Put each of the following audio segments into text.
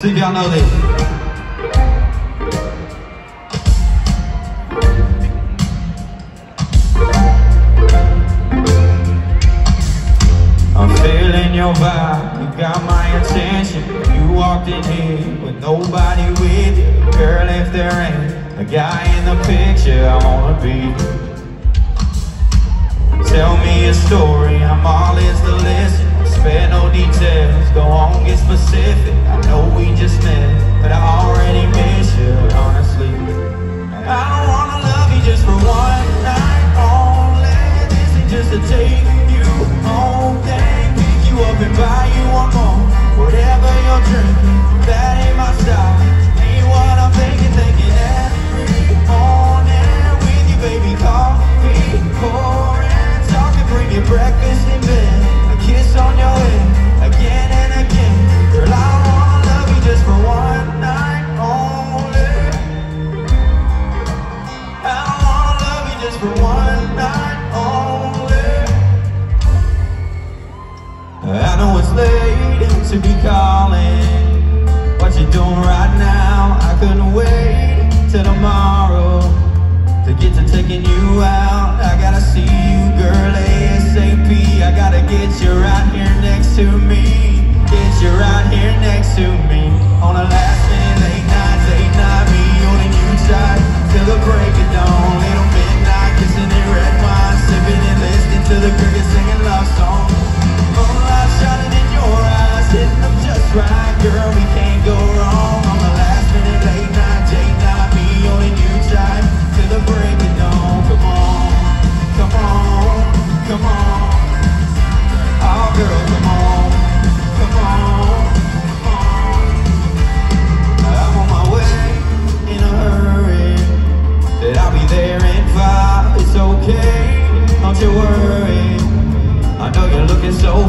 See if y'all know this. I'm feeling your vibe, you got my attention. You walked in here with nobody with you. Girl, if there ain't a guy in the picture, I wanna be Tell me a story, I'm all ears to listen Spare no details, go on, get specific. take to be calling. What you doing right now? I couldn't wait till tomorrow To get to taking you out. I gotta see you, girl, ASAP I gotta get you right here next to me. Get you right here next to me. On a last minute late night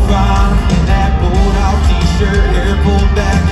ride in that out t-shirt, hair pulled back.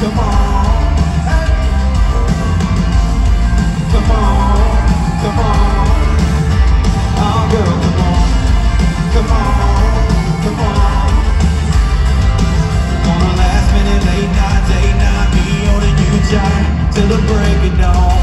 Come on. Come on. Come on. Oh, girl, come on. Come on. Come on. Last minute late night, night, me on till the break of dawn.